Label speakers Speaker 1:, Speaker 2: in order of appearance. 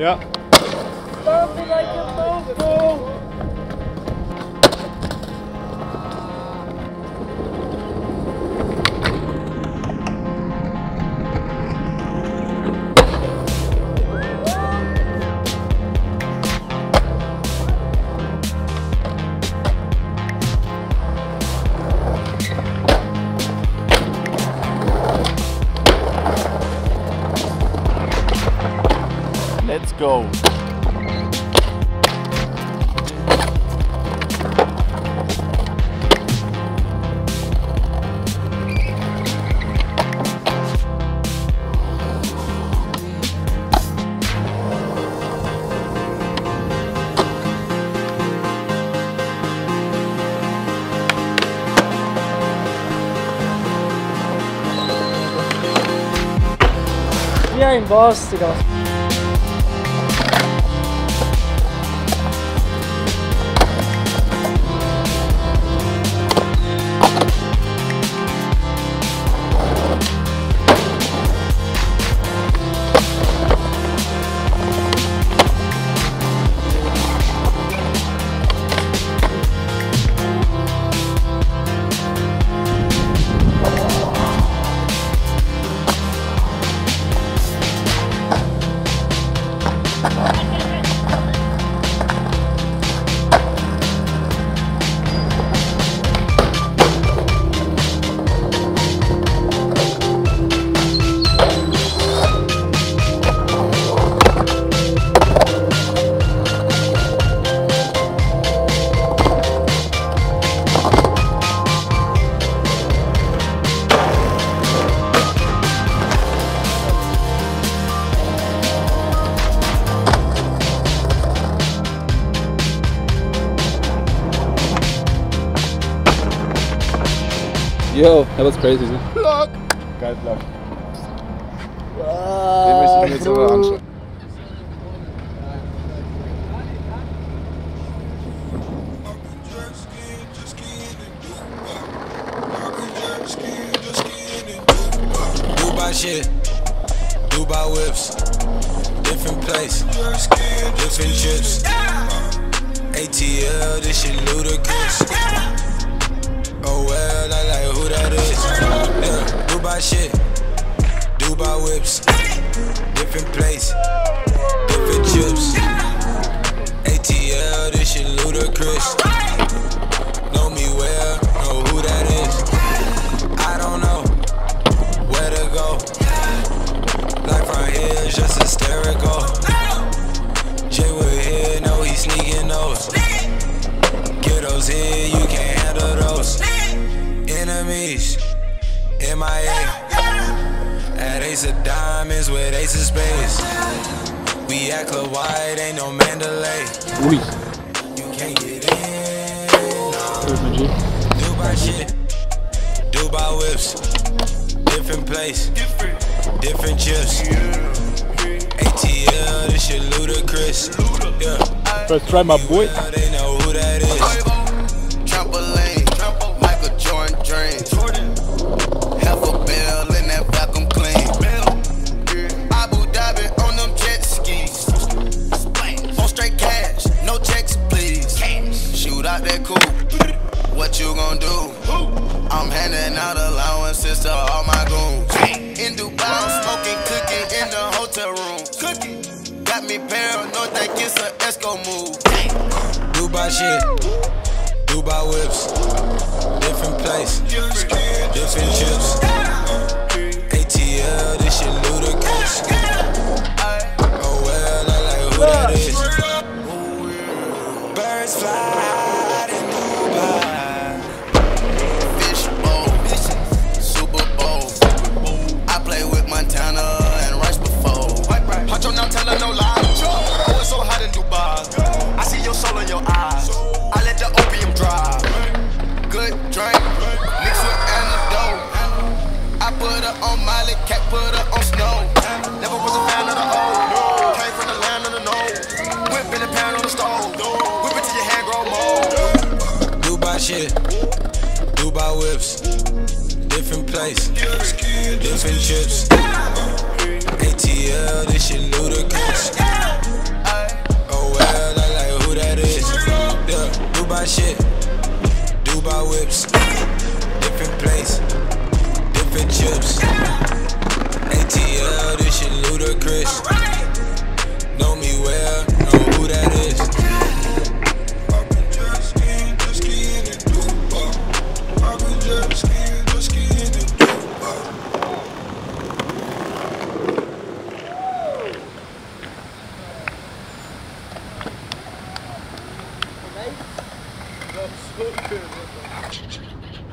Speaker 1: Ja. go.
Speaker 2: aí, in Boston.
Speaker 3: Yo, that was crazy. Look!
Speaker 1: Geil, Block.
Speaker 3: Den möchte ich mir jetzt aber anschauen.
Speaker 4: Dubai shit, Dubai whips, different place, different trips. ATL, this shit Shit, Dubai whips, different place, different trips. ATL, this shit ludicrous. Know me well, know who that is. I don't know where to go. Life right here is just hysterical. Jay Wood here, know he sneaking those. Get those here, you can't handle those. Enemies, MIA. At Ace of Diamonds with Ace of Spades. We at Club White, ain't no Mandalay.
Speaker 3: Ui,
Speaker 4: You can't get in. no.
Speaker 3: gut, mein G.
Speaker 4: Dubai shit, Dubai whips, different place, different chips. ATL, this shit ludicrous. Yeah,
Speaker 1: First try, my boy.
Speaker 4: That
Speaker 5: coupe. What you gon' do? I'm handing out allowances to all my goons. In Dubai, I'm smoking cookie in the hotel room. Cookie. Got me paranoid, think it's a Esco move.
Speaker 4: Dubai shit, Dubai whips, different place, different chips.
Speaker 5: Your soul in your eyes. I let the opium drive. Good drink, mixed with antidote. I put her on Miley, cat put her on snow. Never was a fan of the old. Came from the land of the no. Whip in the pan on the stove. Whip it till your hand grow mold.
Speaker 4: Dubai shit, Dubai whips, different place, different chips. Whips, different place, That's so good.